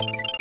you